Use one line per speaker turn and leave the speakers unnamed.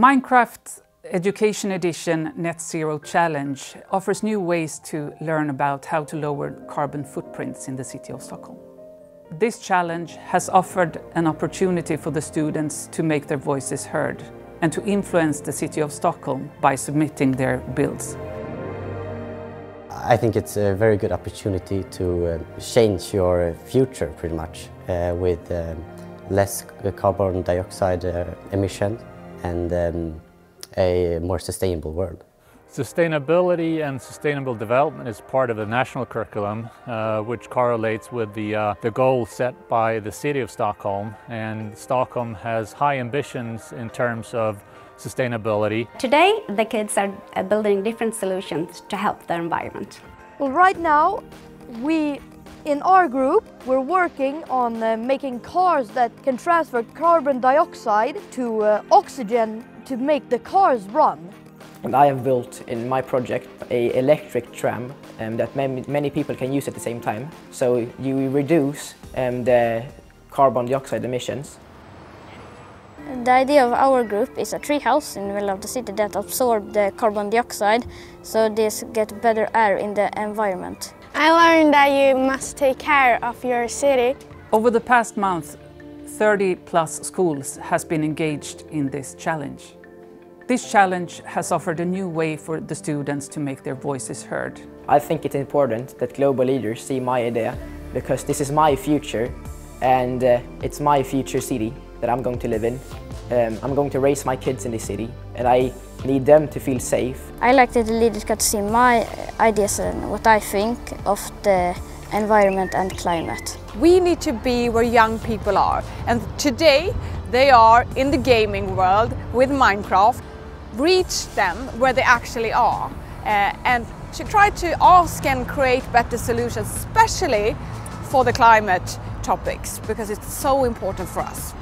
Minecraft Education Edition Net Zero Challenge offers new ways to learn about how to lower carbon footprints in the city of Stockholm. This challenge has offered an opportunity for the students to make their voices heard and to influence the city of Stockholm by submitting their builds.
I think it's a very good opportunity to uh, change your future pretty much uh, with um, less carbon dioxide uh, emission and um, a more sustainable world.
Sustainability and sustainable development is part of the national curriculum, uh, which correlates with the, uh, the goal set by the City of Stockholm. And Stockholm has high ambitions in terms of sustainability.
Today, the kids are uh, building different solutions to help the environment.
Well, right now, we in our group, we're working on uh, making cars that can transfer carbon dioxide to uh, oxygen to make the cars run.
And I have built in my project a electric tram um, that many, many people can use at the same time. So you reduce um, the carbon dioxide emissions.
The idea of our group is a tree house in the middle of the city that absorbs the carbon dioxide so this get better air in the environment.
I learned that you must take care of your city.
Over the past month, 30 plus schools has been engaged in this challenge. This challenge has offered a new way for the students to make their voices heard.
I think it's important that global leaders see my idea because this is my future and uh, it's my future city that I'm going to live in. Um, I'm going to raise my kids in the city and I need them to feel safe.
I like that the leaders got to see my ideas and what I think of the environment and climate.
We need to be where young people are and today they are in the gaming world with Minecraft. Reach them where they actually are uh, and to try to ask and create better solutions, especially for the climate topics because it's so important for us.